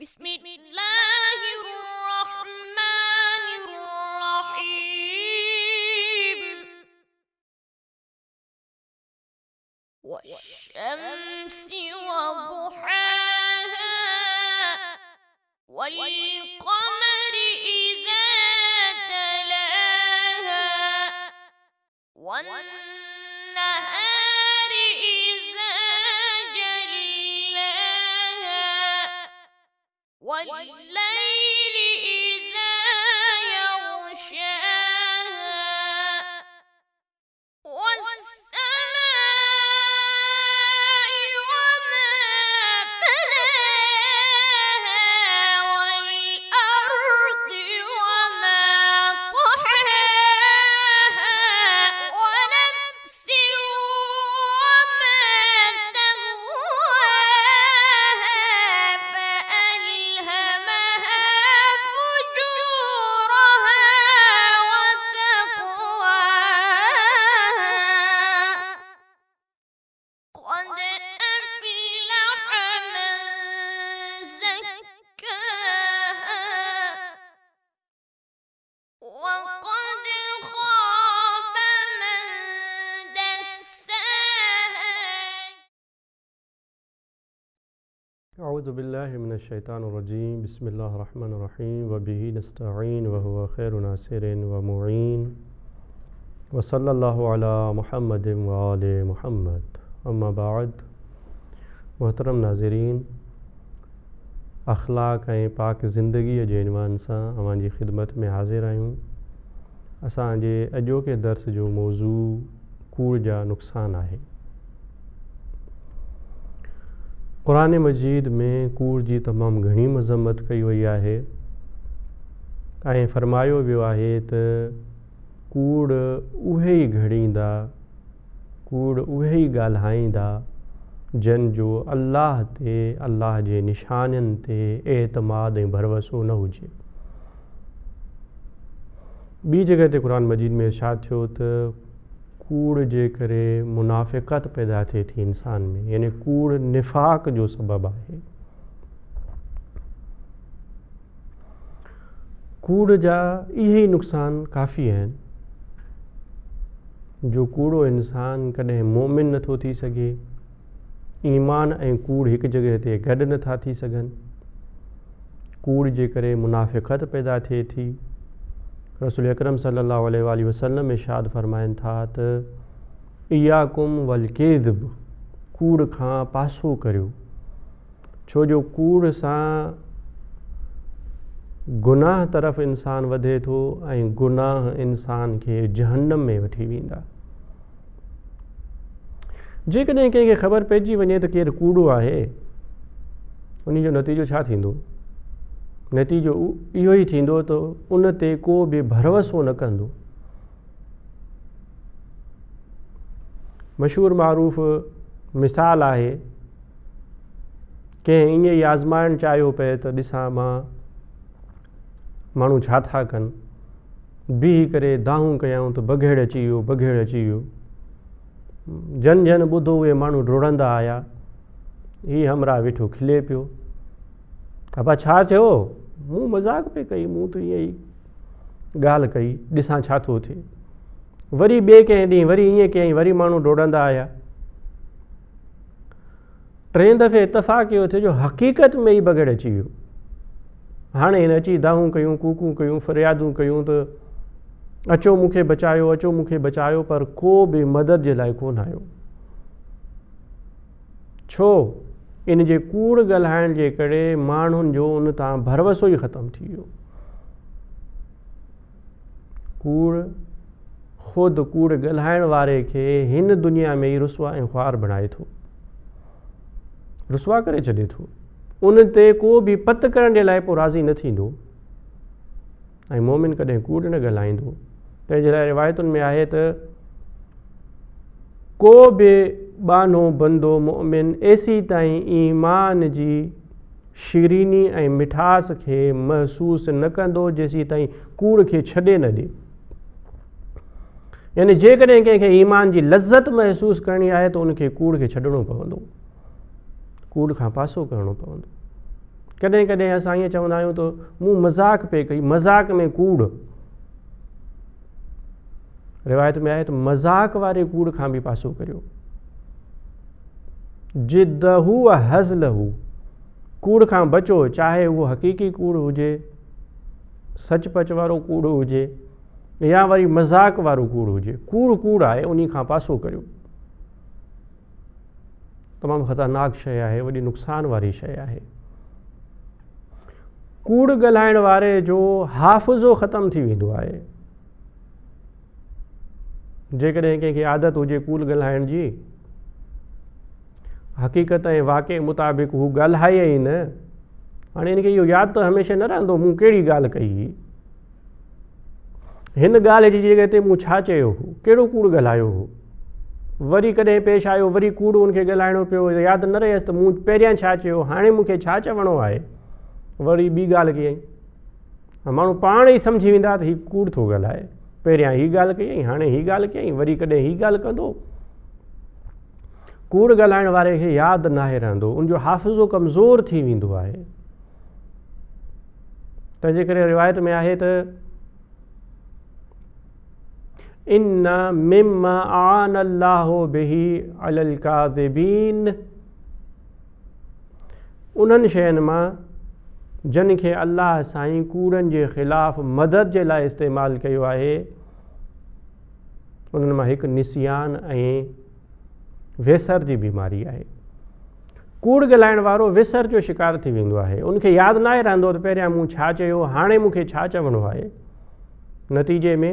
بسم الله الرحمن الرحيم والشمس وضحاها والقمر إذا تلاها والنهار one, lane. الشيطان الرجيم بسم الله الرحمن الرحيم وبه نستعين وهو خير ناصر ومعين وصلى الله على محمد وآل محمد أما بعد محترم ناظرین اخلاق ऐं पाक ज़िंदगीअ जे इनवान सां अवांजी ख़िदमत में हाज़िर आहियूं असांजे अॼोके दर्स जो मौज़ू कूड़ जा नुक़सान आहे क़ुर मज़ीद में कूड़ जी तमामु घणी मज़म्मत कई वई आहे ऐं फ़र्मायो वियो आहे त कूड़ उहे ई घड़ींदा कूड़ उहे ई ॻाल्हाईंदा जंहिंजो अल्लाह ते अल्लाह जे निशाननि ते एतमाद ऐं भरवसो न हुजे ॿी जॻह ते क़रान मजिद में छा थियो त कूड़ जे करे मुनाफ़िक़त पैदा थे थी इंसान में यानी कूड़ निफ़ाक़ जो सबब है कूड़ जा इहे ई नुक़सान काफ़ी आहिनि जो कूड़ो इंसान कदें मोमिन नथो थी सघे ईमान ऐं कूड़ एक जगह ते गड नथा थी सघनि कूड़ जे करे मुनाफ़िक़त पैदा थे थी रसूल अकरम सली अलसलम शाद फरमाइनि था त इयाकुम कुम वलकेद कूड़ खां पासो करियो छो जो कूड़ सां गुनाह तरफ़ इंसान वधे थो ऐं गुनाह इंसान खे जहनम में वठी वेंदा जेकॾहिं कंहिंखे ख़बर पइजी वञे त केरु कूड़ो आहे उन जो नतीजो छा थींदो नतीजो इहो ई थींदो त उन ते को बि भरवसो न कंदो मशहूरु मरुफ़ मिसाल आहे कंहिं ईअं ई आज़माइणु चाहियो पए त ॾिसां मां माण्हू छा था कनि बीह करे दाहूं कयूं त बघेड़ अची वियो बघेड़ अची वियो जन जन ॿुधो उहे माण्हू रुड़ंदा आया हीउ हमरा वेठो खिले पियो हा छा थियो मूं मज़ाक़ पई कई मूं त ईअं ई ॻाल्हि कई ॾिसां छा थो थिए वरी ॿिए कंहिं ॾींहुं वरी ईअं कयईं वरी माण्हू डोड़ंदा आया टे दफ़े इतफ़ाक़ इहो थिए जो हक़ीक़त में ई बगड़ अची वियो हाणे हिन अची दाहूं कयूं कूकूं कयूं फरियादूं कयूं त अचो मूंखे बचायो अचो मूंखे बचायो पर को बि मदद जे लाइ कोन आयो छो इन जे कूड़ ॻाल्हाइण जे करे माण्हुनि जो उन तां भरवसो ई ख़तम थी वियो कूड़ ख़ुदि कूड़ ॻाल्हाइण वारे खे हिन दुनिया में ई रुसवा ऐं ख़्वार बणाए थो रुसवा करे छॾे थो उन ते को बि पत करण जे लाइ पोइ राज़ी न थींदो ऐं मोमिन कॾहिं कूड़ न ॻाल्हाईंदो तंहिंजे लाइ रिवायतुनि में आहे त को बि बानो बंदो मोमिन एसी ताईं ईमान जी शिरीनी ऐं मिठास खे महसूसु न कंदो जेसी ताईं कूड़ खे छॾे न ॾिए यानी जेकॾहिं कंहिंखे ईमान जी लज़त महसूसु करणी आहे त उनखे कूड़ खे छॾिणो पवंदो कूड़ खां पासो करणो पवंदो कॾहिं कॾहिं असां ईअं चवंदा आहियूं त मूं मज़ाक पे कई मज़ाक में कूड़ रिवायत में आए तो मजाक वाले कूड़ खां भी पासो करियो हज़ल हु कूड़ खां बचो चाहे वो हक़ीक़ी कूड़ हुजे सचपच वो कूड़ हुए या वरी मज़ाक वो कूड़ हुए कूड़ कूड़ आए उन्हीं खां पासो करो तमाम ख़तरनाक शइ है वही नुक़सान वाली शइ है कूड़ ॻाल्हाइण वाले जो हाफजो खत्म थी वो है जेकॾहिं कंहिंखे आदत हुजे कूल ॻाल्हाइण जी हक़ीक़त ऐं वाके मुताबिक़ हू ॻाल्हाए ई न हाणे हिनखे इहो यादि त हमेशह न रहंदो मूं कहिड़ी ॻाल्हि कई हुई हिन ॻाल्हि जी जॻह ते मूं छा चयो हो कहिड़ो कूड़ ॻाल्हायो हो वरी कॾहिं पेश आयो वरी कूड़ हुनखे ॻाल्हाइणो पियो यादि न रहियसि त मूं पहिरियां छा चयो हाणे मूंखे छा चवणो आहे वरी ॿी ॻाल्हि कयईं माण्हू पाण ई सम्झी वेंदा त हीउ कूड़ थो ॻाल्हाए पहिरियां हीअ ॻाल्हि कयईं हाणे हीअ ॻाल्हि कयईं वरी कॾहिं हीअ ॻाल्हि कंदो कूड़ ॻाल्हाइण वारे खे यादि नाहे रहंदो उनजो हाफ़िज़ो कमज़ोरु थी वेंदो आहे तंहिंजे करे रिवायत में आहे त इन मिम आन अलाहो उन्हनि शयुनि मां जिन खे अलाह साईं कूड़नि जे ख़िलाफ़ु मदद जे लाइ इस्तेमालु कयो आहे उन्हनि मां हिकु निसियान ऐं वेसर जी बीमारी आहे कूड़ ॻाल्हाइण वारो वेसर जो शिकार थी वेंदो आहे उनखे यादि न आहे रहंदो त पहिरियां मूं छा चयो हाणे मूंखे छा चवणो आहे नतीजे में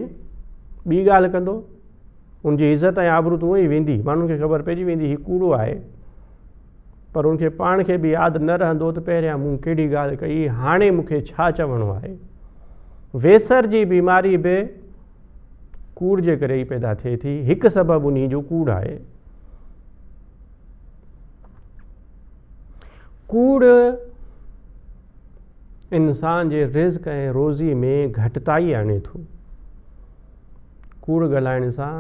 ॿी ॻाल्हि कंदो उन जी इज़त ऐं आबरतूं उहो ई वेंदी माण्हुनि खे ख़बर पइजी वेंदी हीउ कूड़ो आहे पर उनखे पाण खे बि यादि न रहंदो त पहिरियां मूं कहिड़ी ॻाल्हि कई हाणे मूंखे छा चवणो आहे वेसर जी बीमारी बि कूड़ जे करे ई पैदा थिए थी हिकु सबबु उन्ही जो कूड़ आहे कूड़ इंसान जे रिज़्क ऐं रोज़ी में घटिताई आणे थो कूड़ ॻाल्हाइण सां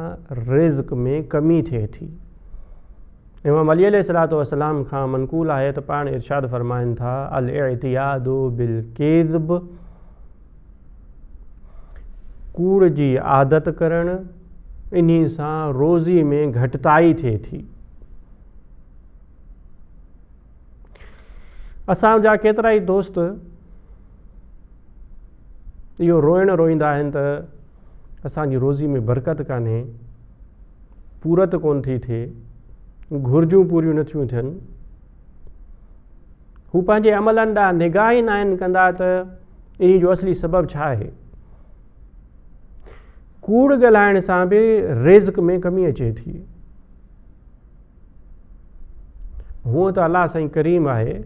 रिज़ में कमी थिए थी इमाम अली अल सलात वलाम खां मनक़ूल आहे त पाण इर्शाद फ़रमाइनि था अल बिल केज़ब कूड़ जी आदत करणु इन्हीअ सां रोज़ी में घटिताई थिए थी असांजा केतिरा ई दोस्त इहो रोइण रोईंदा आहिनि त असांजी रोज़ी में बरकत कान्हे पूरत कोन्ह थी थिए घुर्जूं पूरियूं नथियूं थियनि हू पंहिंजे अमलनि ॾांहुं निगाह ई न आहिनि कंदा त इन जो असली सबबु छा आहे कूड़ ॻाल्हाइण सां बि रिज़क में कमी अचे थी हूअं त अलाह साईं करीम आहे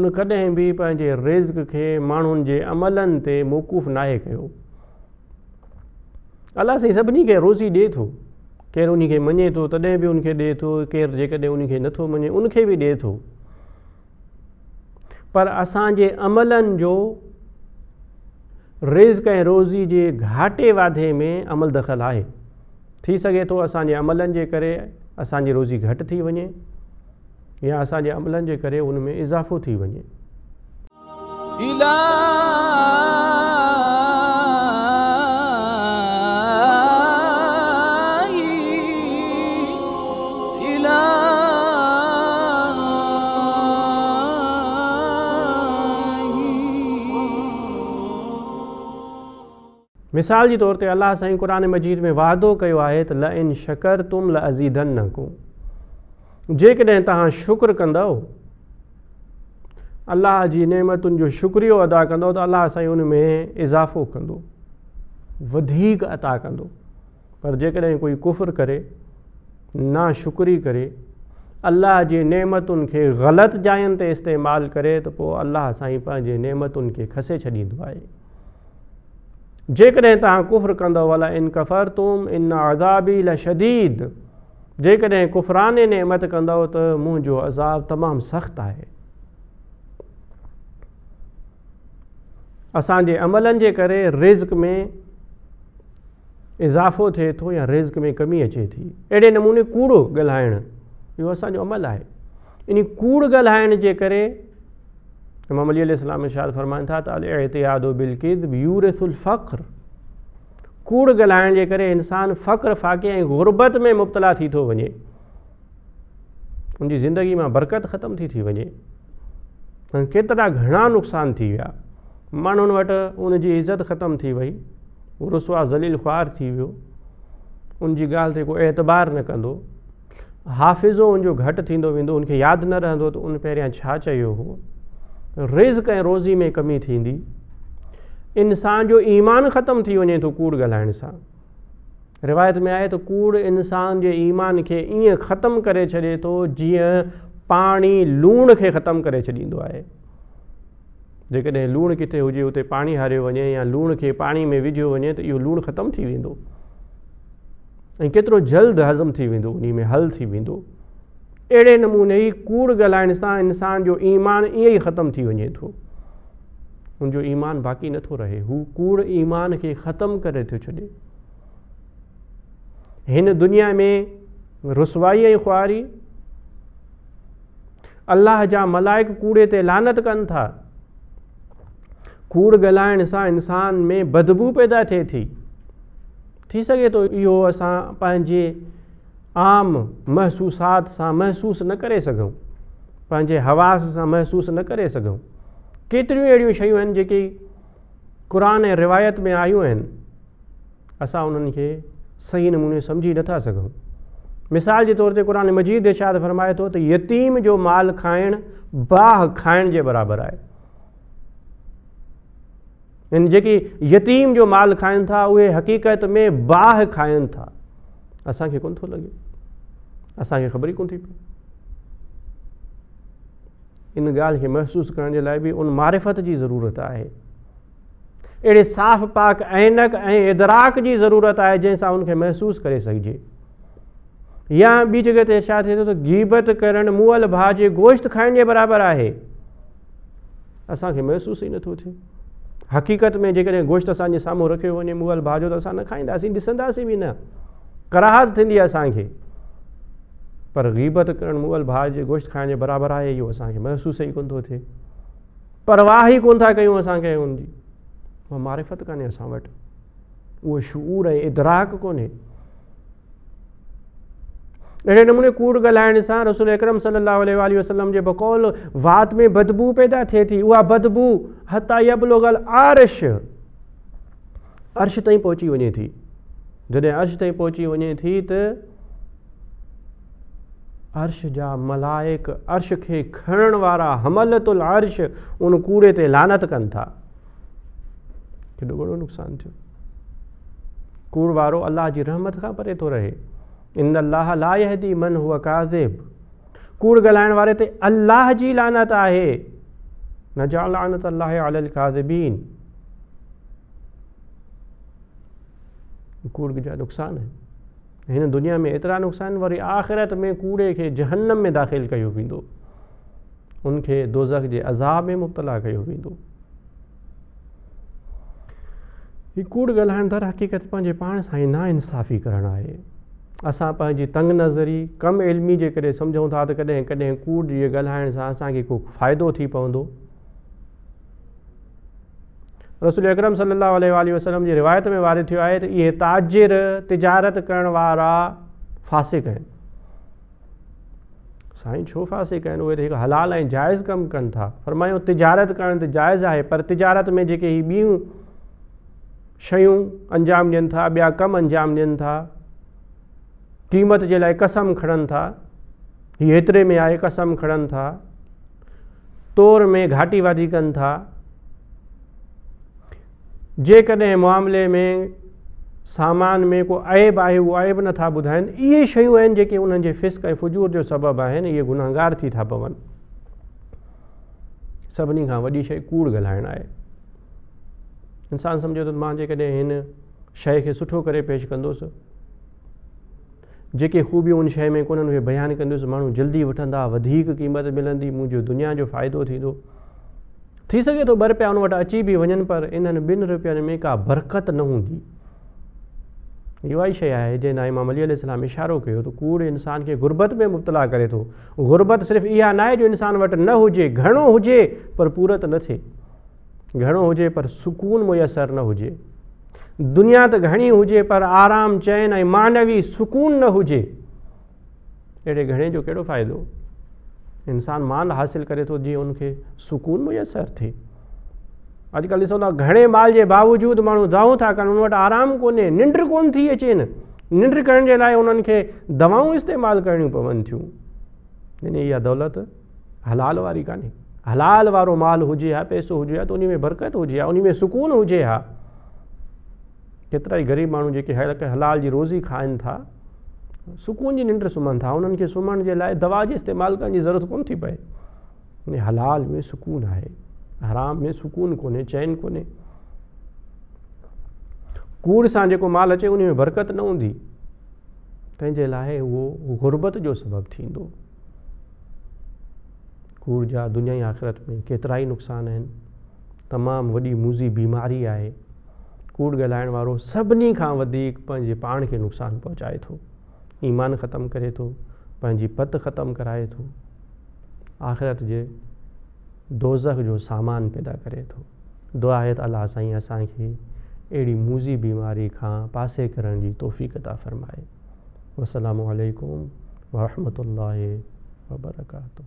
उन कॾहिं बि पंहिंजे रिज़्क खे माण्हुनि जे अमलनि ते मौक़ुफ़ु नाहे कयो अलाह साईं सभिनी खे रोज़ी ॾिए थो केरु उनखे मञे थो तॾहिं बि उनखे ॾिए थो केरु जेकॾहिं उनखे नथो मञे उनखे बि ॾिए थो पर असांजे अमलनि जो रिज़ कंहिं रोज़ी जे घाटे वाधे में अमल दख़ल आहे थी सघे थो असांजे अमलनि जे करे असांजी रोज़ी घटि थी वञे या असांजे अमलनि जे करे उनमें इज़ाफ़ो थी वञे मिसाल जे तौर ते अलाह साईं क़ुर मज़ीद में वाइदो कयो आहे त ल इन शकर तुम ल अज़ीदन न कूं जेकॾहिं तव्हां शुक्र कंदव अलाह जी नेमतुनि जो शुक्रियो अदा कंदो त अलाह साईं उन में इज़ाफ़ो कंदो वधीक अदा कंदो पर जेकॾहिं कोई कुफ़ुरु करे ना शुक्री करे अलाह जे नेमतुनि खे ग़लति जायुनि ते इस्तेमालु करे त पोइ अलाह साईं पंहिंजे नेमतुनि खे खसे छॾींदो आहे जेकॾहिं तव्हां कुफ़र कंदव अलाए इन कफ़र तुम इन न ल शदीद जेकॾहिं कुफ़राने नेमत कंदव त मुंहिंजो अज़ाब तमामु सख़्तु आहे असांजे अमलनि जे करे रिज़्क में इज़ाफ़ो थिए थो या रिज़्क में कमी अचे थी अहिड़े नमूने कूड़ो ॻाल्हाइणु इहो असांजो अमल आहे इन कूड़ ॻाल्हाइण जे करे امام علی علیہ السلام ارشاد فرمائن تھا الاعتیاد بالکذب یورث الفقر کوڑ گلائن جے کرے انسان فقر فاقے ہیں غربت میں مبتلا تھی تو ونجے ان جی زندگی میں برکت ختم تھی تھی ونجے کترہ گھنا نقصان تھی گیا من ان وٹ ان جی عزت ختم تھی وئی رسوا زلیل خوار تھی ویو ان جی گال تھی کو اعتبار نہ کندو حافظوں ان جو گھٹ تھی دو ویندو ان کے یاد نہ رہن دو تو ان پہ رہاں چھا چاہیو ہو रिज़ ऐं रोज़ी में कमी थींदी इंसान जो ईमान ख़तमु थी वञे थो कूड़ ॻाल्हाइण सां रिवायत में आहे त कूड़ इंसान जे ईमान खे ईअं ख़तमु करे छॾे थो जीअं पाणी लूण खे ख़तमु करे छॾींदो आहे जेकॾहिं लूणु किथे हुजे उते पाणी हारियो वञे या लूण खे पाणी में विझियो वञे त इहो लूणु ख़तमु थी वेंदो ऐं केतिरो जल्द हज़म थी वेंदो उन में हल थी वेंदो अड़े नमूने ही कूड़ गल इंसान जो ईमान ईअं ई ख़तमु थी वे तो उनो ईमान बाक़ी नथो रहे हू कूड़ ईमान के खत्म कर थो दुनिया में रुसवाई खुआारी अल्लाह जहा जा कूड़े ते लानत कन था कूड़ ॻाल्हाइण सां इंसान में बदबू पैदा थे थी थी सघे थो इहो असां पंहिंजे आम महसूसात सां महसूसु न करे सघूं पंहिंजे हवास सां महसूसु न करे सघूं केतिरियूं अहिड़ियूं शयूं आहिनि जेकी क़रान ऐं रिवायत में आयूं आहिनि असां उन्हनि खे सही नमूने सम्झी नथा सघूं मिसाल जे तौर ते क़ुर मजीद अशाद फरमाए थो त यतीम जो माल खाइणु बाह खाइण जे बराबरि आहे जेकी यतीम जो माल खाइनि था उहे हक़ीक़त में बाह खाइनि था असांखे कोन्ह थो लॻे असांखे ख़बर ई कोन थी पए इन ॻाल्हि खे महसूसु करण जे लाइ बि उन मारिफत जी ज़रूरत आहे अहिड़े साफ़ु पाक ऐनक ऐं एदराक जी ज़रूरत आहे जंहिं सां उनखे महसूसु करे सघिजे या ॿी जॻह ते छा थिए थो त गिभत करणु मुअल बाज गोश्त खाइण जे बराबरि आहे असांखे महसूसु ई नथो थिए हक़ीक़त में जेकॾहिं गोश्त असांजे साम्हूं रखियो वञे मुअल बाजो त असां न खाईंदासीं ॾिसंदासीं बि न कराहत थींदी असांखे पर गीबत करणु मुगल भाउ जे गोश्त खाइण जे बराबरि आहे इहो असांखे महसूसु ई कोन थो थिए परवाह ई कोन था कयूं असांखे हुनजी उहा मारिफत कोन्हे असां वटि उहो शूर ऐं इदराक कोन्हे अहिड़े नमूने कूड़ ॻाल्हाइण सां रसूल अकरम सलाहु वसलम जे बकौल वात में बदबू पैदा थिए थी उहा बदबू हताई आरश अर्श ताईं पहुची वञे थी जॾहिं अर्श ताईं पहुची वञे थी त अर्श जा मलाइक अर्श के खणण वारा हमलतुल अर्श उन कूड़े ते लानत कन था केडो बड़ो नुकसान थियो कूड़ वारो अल्लाह जी रहमत का परे तो रहे इन अल्लाह ला यहदी मन हुआ काज़िब कूड़ गलायण वारे ते अल्लाह जी लानत आहे न जा लानत अल्लाह अलल काज़िबीन कूड़ के जा नुक़सान है हिन दुनिया में एतिरा नुक़सान वरी आख़िरत में कूड़े खे जहन्नम में दाख़िल कयो वेंदो उनखे दोज़ख जे अज़ाब में मुबतला कयो वेंदो हीअ कूड़ ॻाल्हाइण हक़ीक़त पंहिंजे पाण सां ई नाइंसाफ़ी करणु आहे असां पंहिंजी तंग नज़री कम इल्मी जे करे सम्झूं था त कॾहिं कॾहिं कूड़ जे ॻाल्हाइण सां असांखे को फ़ाइदो थी पवंदो रसूल अकरम सल्लल्लाहु वसलम की रिवायत में वारे थो है तो ये ताजिर तिजारत करा फासिक हैं साई छो फासिक आहिनि उहे हलाल जायज कम कन कनि था फरमायूं तिजारत कर जायज़ है पर तिजारत में जी ही बी शयूं अंजाम था ॿिया कम अंजाम दियन था क़ीमत के लिए कसम खड़न था ये एतरे में आए कसम खड़न था तौर में घाटी वादी था जेकॾहिं मामले में सामान में को अइब आहे उहो अबु नथा ॿुधाइनि इहे शयूं आहिनि जेके उन्हनि जे फिस्क ऐं फुजूर जो सबबु आहिनि इहे गुनाहगार थी था पवनि सभिनी खां वॾी शइ कूड़ ॻाल्हाइण आहे इंसानु सम्झो त मां जेकॾहिं हिन शइ खे सुठो करे पेश कंदुसि जेके ख़ूबियूं उन शइ में कोन्हनि उहे बयानु कंदुसि माण्हू जल्दी वठंदा वधीक क़ीमत मिलंदी मुंहिंजो दुनिया जो फ़ाइदो थींदो थी सके तो ब रुपया उन अची भी वन पर इन बिन रुपियनि में का बरकत न होंगी इवा ई शइ जै ना इमाम अली इस्लाम इशारो किया तो कूड़ इंसान के गुर्बत में मुब्तला करे तो गुर्बत सिर्फ़ इहा ना जो इंसान वट न हो घो हो पर पूरत न थे घड़ो हो पर सुकून मुयसर न हो दुनिया तो घनी हो पर आराम चैन मानवी सुकून न हो अड़े घणे जो कड़ो फ़ाइदो इंसान माल हासिल करे थो जीअं उनखे सुकून मुयसरु थिए अॼुकल्ह ॾिसो था घणे माल जे बावजूदि माण्हू दवाऊं था कनि उन वटि आरामु कोन्हे निंड कोन थी निंड करण जे लाइ उन्हनि खे दवाऊं इस्तेमालु करणियूं पवनि थियूं यानी इहा दौलत हलाल वारी कान्हे हलाल वारो माल हुजे हा पैसो हुजे हा त उन में बरकत हुजे हा उन में सुकून हुजे हा केतिरा ई ग़रीब माण्हू जेके हलाल जी रोज़ी खाइनि था सुकून जी निंड सुम्हनि था उन्हनि खे सुम्हण जे लाइ दवा जे इस्तेमालु करण जी ज़रूरत कोन थी पए हलाल में सुकून आहे हराम में सुकून कोन्हे चैन कोन्हे कूड़ सां जेको माल अचे उन में बरकत न हूंदी तंहिंजे लाइ उहो गुरबत जो सबबु थींदो कूड़ जा दुनिया जी आख़िरत में केतिरा ई नुक़सान आहिनि तमामु वॾी मूज़ी बीमारी आहे कूड़ ॻाल्हाइण वारो सभिनी खां वधीक पंहिंजे पाण खे नुक़सानु पहुचाए थो ईमान खत्म करे थो पंहिंजी पत ख़तमु कराए थो आख़िरत जे दोज़ख जो सामान पैदा करे थो दुआ आहे त अलाह साईं असांखे अहिड़ी मूज़ी बीमारी खां पासे करण जी तोहफ़ी कदा फ़रमाए वसलाम वरहमल वबरकू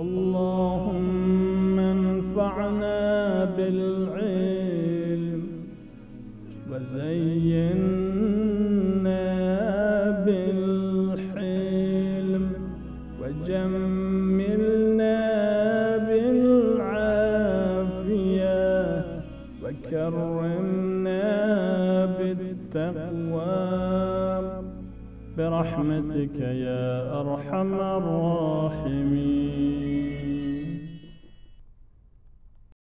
اللهم انفعنا بال